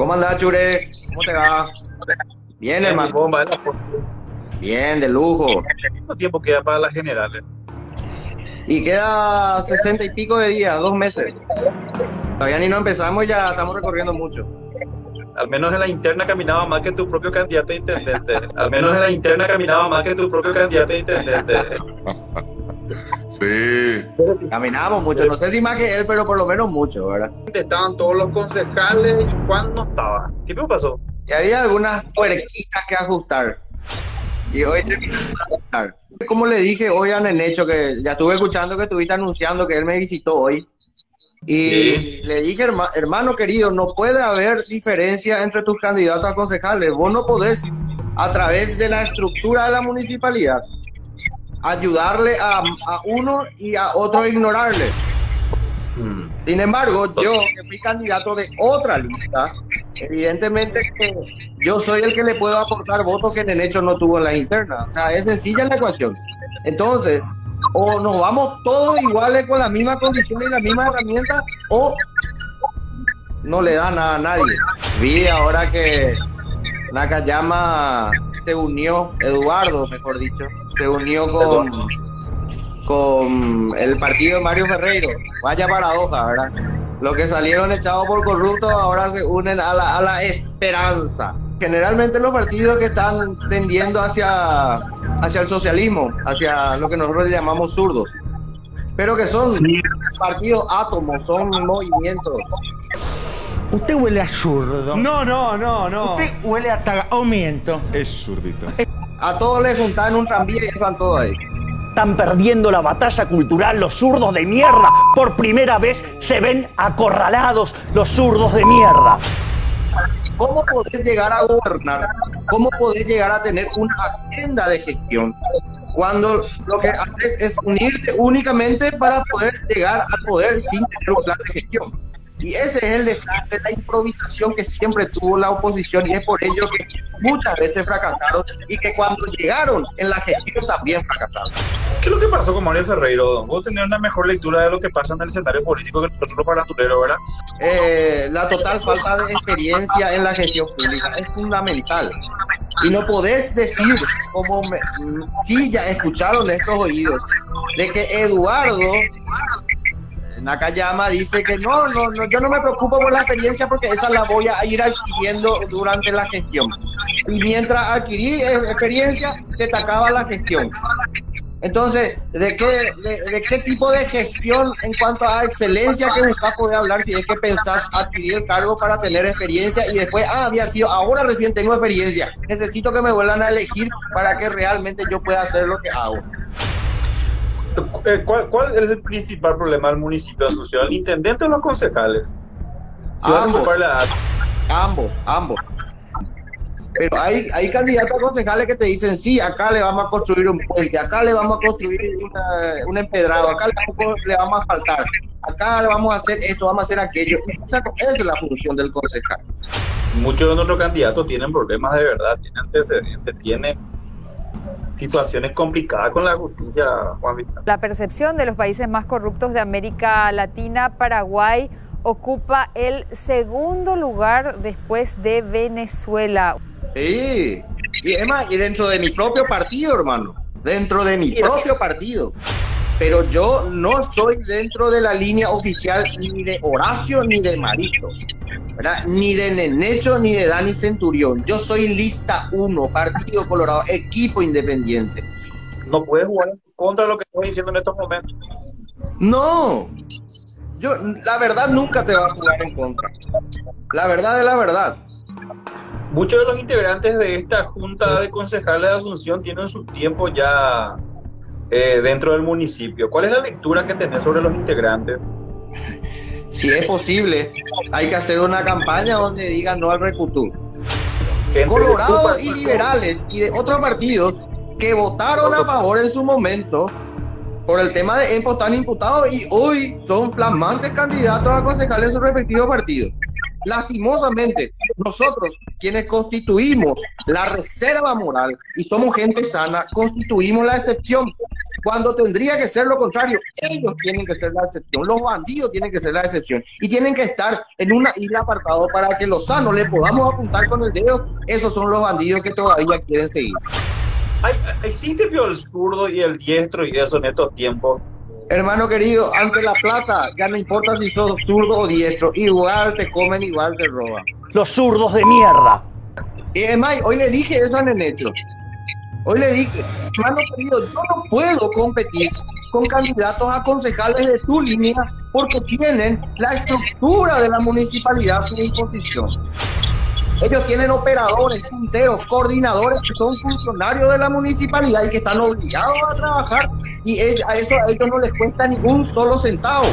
¿Cómo andás, Chure? ¿Cómo te va? Bien, hermano. Bomba de la fuerza. Bien, de lujo. ¿Cuánto tiempo queda para las generales? Y queda sesenta y pico de días, dos meses. Todavía ni no empezamos, ya estamos recorriendo mucho. Al menos en la interna caminaba más que tu propio candidato a intendente. Al menos en la interna caminaba más que tu propio candidato a intendente. Sí. Caminamos mucho, no sé si más que él, pero por lo menos mucho, ¿verdad? Estaban todos los concejales y Juan no estaba. ¿Qué me pasó? Y había algunas tuerquitas que ajustar. Y hoy terminamos de ajustar. Como le dije hoy a Nenecho, que ya estuve escuchando que estuviste anunciando que él me visitó hoy. Y Sí. le dije, "Herma- hermano querido, no puede haber diferencia entre tus candidatos a concejales. Vos no podés, a través de la estructura de la municipalidad, ayudarle a, a uno y a otro ignorarle. Sin embargo, yo, que fui candidato de otra lista, evidentemente que yo soy el que le puedo aportar votos que Nenecho no tuvo en la interna. O sea, es sencilla la ecuación. Entonces, o nos vamos todos iguales con la misma condición y la misma herramienta, o no le da nada a nadie. Vi ahora que Nakayama se unió, Eduardo, mejor dicho, se unió con, con el partido de Mario Ferreiro. Vaya paradoja, ¿verdad? Los que salieron echados por corruptos ahora se unen a la, a la esperanza. Generalmente los partidos que están tendiendo hacia, hacia el socialismo, hacia lo que nosotros llamamos zurdos, pero que son partidos átomos, son movimientos. Usted huele a zurdo. No, no, no, no. Usted huele a tagamiento. Es zurdito. A todos les juntan un tranvía y están todos ahí. Están perdiendo la batalla cultural los zurdos de mierda. Por primera vez se ven acorralados los zurdos de mierda. ¿Cómo podés llegar a gobernar? ¿Cómo podés llegar a tener una agenda de gestión? Cuando lo que haces es unirte únicamente para poder llegar al poder sin tener un plan de gestión. Y ese es el desastre, la improvisación que siempre tuvo la oposición y es por ello que muchas veces fracasaron y que cuando llegaron en la gestión también fracasaron. ¿Qué es lo que pasó con Mario Ferreiro? Vos tenés una mejor lectura de lo que pasa en el escenario político que nosotros los paranduleros, ¿verdad? eh, la total falta de experiencia en la gestión pública es fundamental. Y no podés decir, como me- mm, sí ya escucharon estos oídos, de que Eduardo Nakayama dice que no, no, no, yo no me preocupo por la experiencia porque esa la voy a ir adquiriendo durante la gestión. Y mientras adquirí eh, experiencia, se te acaba la gestión. Entonces, ¿de qué, de, qué tipo de gestión en cuanto a excelencia que buscas poder hablar si es que pensás adquirir el cargo para tener experiencia y después, ah, había sido, ahora recién tengo experiencia, necesito que me vuelvan a elegir para que realmente yo pueda hacer lo que hago? Eh, ¿Cuál, cuál es el principal problema del municipio de Asunción? ¿El intendente o los concejales? Si Ambos. la- Ambos, ambos. Pero hay, hay candidatos a concejales que te dicen, sí, acá le vamos a construir un puente, acá le vamos a construir una, un empedrado, acá le vamos, le vamos a faltar, acá le vamos a hacer esto, vamos a hacer aquello. O sea, esa es la función del concejal. Muchos de nuestros candidatos tienen problemas de verdad, tienen antecedentes, tienen situaciones complicadas con la justicia, Juan Vital. La percepción de los países más corruptos de América Latina, Paraguay ocupa el segundo lugar después de Venezuela. Sí. Y además, y dentro de mi propio partido, hermano. Dentro de mi propio partido. Pero yo no estoy dentro de la línea oficial ni de Horacio ni de Marito. ¿verdad? Ni de Nenecho ni de Dani Centurión. Yo soy lista 1, Partido Colorado, equipo independiente. No puedes jugar en contra de lo que estoy diciendo en estos momentos. No. Yo, la verdad nunca te va a jugar en contra. La verdad es la verdad. Muchos de los integrantes de esta junta de concejales de Asunción tienen su tiempo ya eh, dentro del municipio. ¿Cuál es la lectura que tenés sobre los integrantes? Si es posible, hay que hacer una campaña donde digan no al de Colorado y liberales y de otros partidos que votaron a favor en su momento por el tema de EMPO están imputados y hoy son flamantes candidatos a concejales en sus respectivos partidos. Lastimosamente, nosotros, quienes constituimos la reserva moral y somos gente sana, constituimos la excepción. Cuando tendría que ser lo contrario, ellos tienen que ser la excepción, los bandidos tienen que ser la excepción y tienen que estar en una isla apartado para que los sanos le podamos apuntar con el dedo. Esos son los bandidos que todavía quieren seguir. ¿Existe el zurdo y el diestro y eso en estos tiempos? Hermano querido, ante la plata, ya no importa si sos zurdo o diestro, igual te comen, igual te roban. Los zurdos de mierda. Y además, hoy le dije eso a Nenecho. Hoy le dije, hermano querido, yo no puedo competir con candidatos a concejales de tu línea porque tienen la estructura de la municipalidad a su disposición. Ellos tienen operadores, punteros, coordinadores que son funcionarios de la municipalidad y que están obligados a trabajar y a eso a ellos no les cuesta ni un solo centavo.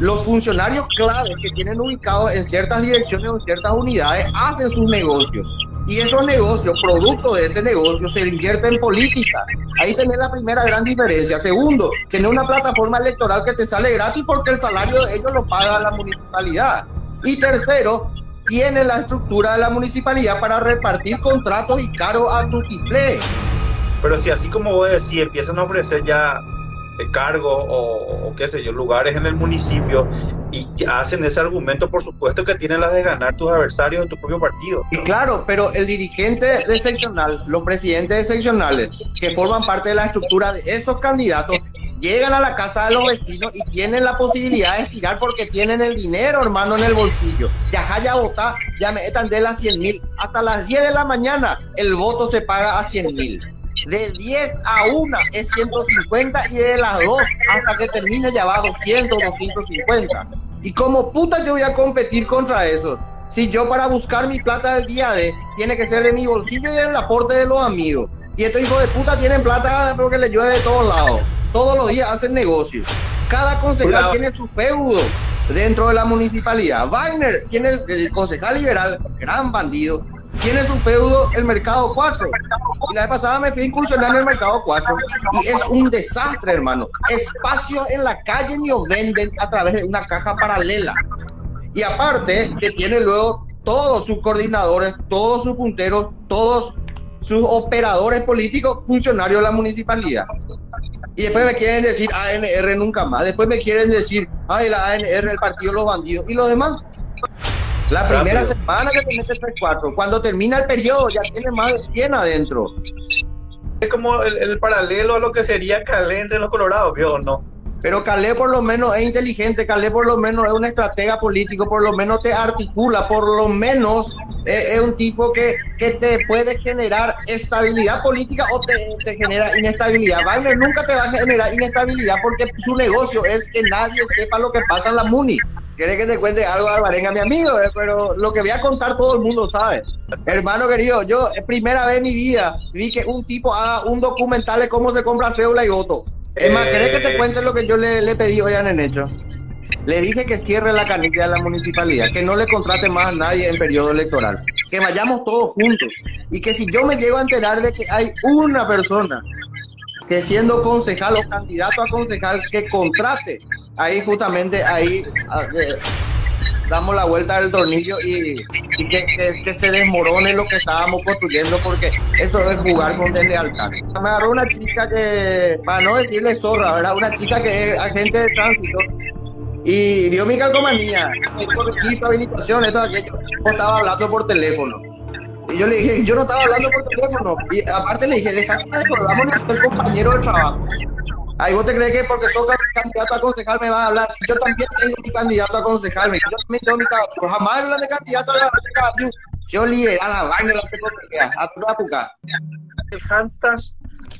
Los funcionarios claves que tienen ubicados en ciertas direcciones o en ciertas unidades hacen sus negocios. Y esos negocios, producto de ese negocio, se invierten en política. Ahí tenés la primera gran diferencia. Segundo, tener una plataforma electoral que te sale gratis porque el salario de ellos lo paga la municipalidad. Y tercero, tiene la estructura de la municipalidad para repartir contratos y cargos a tu tiple. Pero si así como vos decís, empiezan a ofrecer ya eh, cargos o, qué sé yo, lugares en el municipio y hacen ese argumento, por supuesto que tienen las de ganar tus adversarios en tu propio partido. Claro, pero el dirigente de seccional, los presidentes de seccionales que forman parte de la estructura de esos candidatos, llegan a la casa de los vecinos y tienen la posibilidad de estirar porque tienen el dinero, hermano, en el bolsillo. Ya ya vota, ya me etan de las 100 mil. Hasta las 10 de la mañana el voto se paga a 100 mil de 10 a 1 es 150 y de las 2 hasta que termine ya va 200, 250. Y como puta yo voy a competir contra eso. Si yo para buscar mi plata del día de tiene que ser de mi bolsillo y del aporte de los amigos. Y estos hijos de puta tienen plata porque les llueve de todos lados. Todos los días hacen negocios. Cada concejal tiene su feudo dentro de la municipalidad. Wagner tiene el concejal liberal, gran bandido, tiene su feudo el mercado 4. Y la vez pasada me fui a incursionar en el mercado 4 y es un desastre, hermano. Espacio en la calle ni venden a través de una caja paralela. Y aparte que tiene luego todos sus coordinadores, todos sus punteros, todos sus operadores políticos, funcionarios de la municipalidad. Y después me quieren decir ANR nunca más. Después me quieren decir, ay, la ANR, el partido de los bandidos. ¿Y los demás? La primera semana que te metes 3-4, cuando termina el periodo ya tiene más de 100 adentro. Es como el, paralelo a lo que sería Calé entre los colorados, ¿vio no? Pero Calé por lo menos es inteligente, Calé por lo menos es un estratega político, por lo menos te articula, por lo menos es, un tipo que, que, te puede generar estabilidad política o te, te genera inestabilidad. Wagner nunca te va a generar inestabilidad porque su negocio es que nadie sepa lo que pasa en la MUNI. ¿Quieres que te cuente algo, Alvarenga, mi amigo? Eh, pero lo que voy a contar todo el mundo sabe. Hermano querido, yo primera vez en mi vida vi que un tipo haga un documental de cómo se compra cédula y voto. Es más, ¿querés que te eh. cuente lo que yo le, le pedí hoy a Nenecho? Le dije que cierre la canilla de la municipalidad, que no le contrate más a nadie en periodo electoral, que vayamos todos juntos y que si yo me llego a enterar de que hay una persona que siendo concejal o candidato a concejal que contrate, ahí justamente ahí eh, damos la vuelta del tornillo y, que, se desmorone lo que estábamos construyendo porque eso es jugar con deslealtad. Me agarró una chica que, para no decirle zorra, ¿verdad? Una chica que es agente de tránsito y vio mi calcomanía, su habilitación, esto, aquello, estaba hablando por teléfono y yo le dije, yo no estaba hablando por teléfono. Y aparte le dije, deja que vamos a ser compañero de trabajo. Ahí vos te crees que porque sos candidato a concejal me vas a hablar. Si yo también tengo mi candidato a concejal, yo también tengo mi candidato. Jamás hablan de candidato a la Yo liberal a la vaina la secretaría, a tu época. El hashtag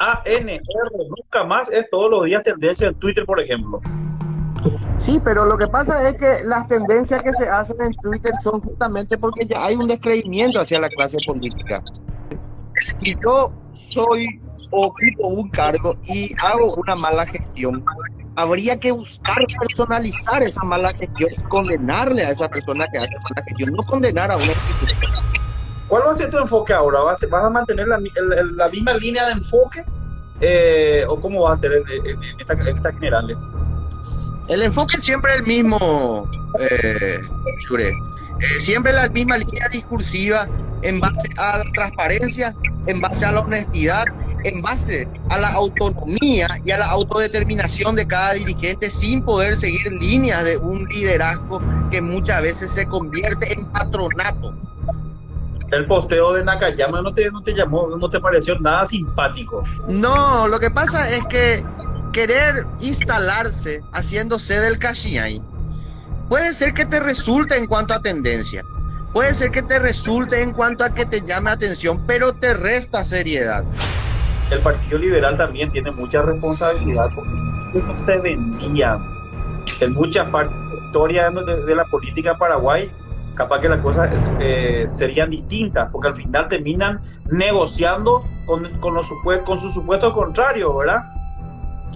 ANR nunca más es todos los días tendencia en Twitter, por ejemplo. Sí, pero lo que pasa es que las tendencias que se hacen en Twitter son justamente porque ya hay un descreimiento hacia la clase política. Si yo soy ocupo un cargo y hago una mala gestión, habría que buscar personalizar esa mala gestión condenarle a esa persona que hace mala gestión, no condenar a una institución. ¿Cuál va a ser tu enfoque ahora? ¿Vas, a mantener la, misma línea de enfoque? Eh, ¿O cómo va a ser en, estas generales? El enfoque siempre es el mismo, eh, Chure. eh, siempre la misma línea discursiva en base a la transparencia, en base a la honestidad, en base a la autonomía y a la autodeterminación de cada dirigente sin poder seguir líneas de un liderazgo que muchas veces se convierte en patronato. El posteo de Nakayama no te, no te llamó, no te pareció nada simpático. No, lo que pasa es que querer instalarse haciéndose del Kashiai puede ser que te resulte en cuanto a tendencia, puede ser que te resulte en cuanto a que te llame atención, pero te resta seriedad. El Partido Liberal también tiene mucha responsabilidad porque no se vendían en muchas partes de la historia de, la política Paraguay capaz que las cosas eh, serían distintas, porque al final terminan negociando con, con, los con su supuesto contrario, ¿verdad?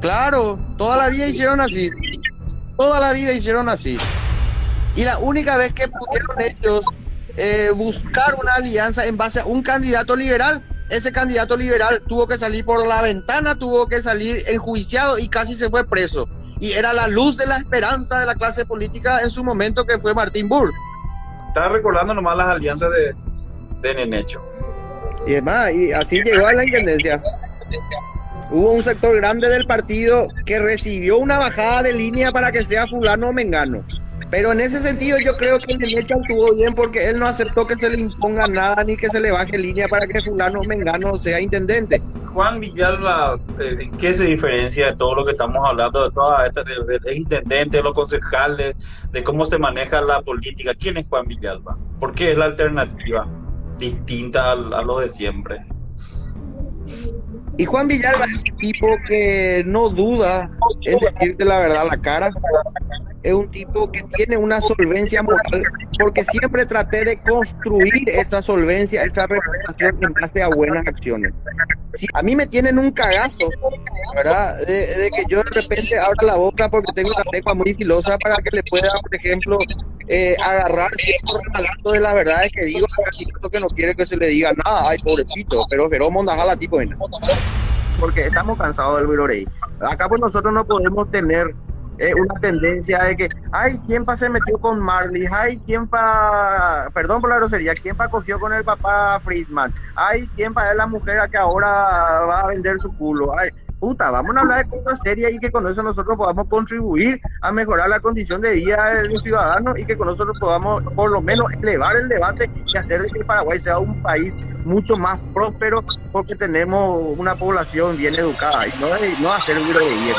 Claro, toda la vida hicieron así. Toda la vida hicieron así. Y la única vez que pudieron ellos eh, buscar una alianza en base a un candidato liberal, ese candidato liberal tuvo que salir por la ventana, tuvo que salir enjuiciado y casi se fue preso. Y era la luz de la esperanza de la clase política en su momento que fue Martín Burr estaba recordando nomás las alianzas de, de Nenecho. Y además, y así llegó a la intendencia. Hubo un sector grande del partido que recibió una bajada de línea para que sea fulano o mengano. Pero en ese sentido yo creo que Nenecho actuó bien porque él no aceptó que se le imponga nada ni que se le baje línea para que fulano o mengano sea intendente. Juan Villalba, eh, ¿en qué se diferencia de todo lo que estamos hablando, de todas estas, de, de los concejales, de cómo se maneja la política? ¿Quién es Juan Villalba? ¿Por qué es la alternativa distinta a, a lo de siempre? Y Juan Villalba es un tipo que no duda en decirte la verdad a la cara. Es un tipo que tiene una solvencia moral, porque siempre traté de construir esa solvencia, esa reputación en base a buenas acciones. Si a mí me tienen un cagazo, ¿verdad? De, de, que yo de repente abra la boca porque tengo una lengua muy filosa para que le pueda, por ejemplo, eh, agarrar cierto relato de la verdad es que digo que no quiere que se le diga nada, ay pobrecito, pero pero mondajala tipo en porque estamos cansados del Virorey. Acá pues nosotros no podemos tener eh, una tendencia de que, ay, ¿quién pa se metió con Marley? Ay, ¿quién pa, perdón por la grosería, ¿quién pa cogió con el papá Friedman? Ay, ¿quién pa es la mujer a que ahora va a vender su culo? Ay, vamos a hablar de cosas serias y que con eso nosotros podamos contribuir a mejorar la condición de vida de los ciudadanos y que con nosotros podamos por lo menos elevar el debate y hacer de que Paraguay sea un país mucho más próspero porque tenemos una población bien educada y no, no hacer un de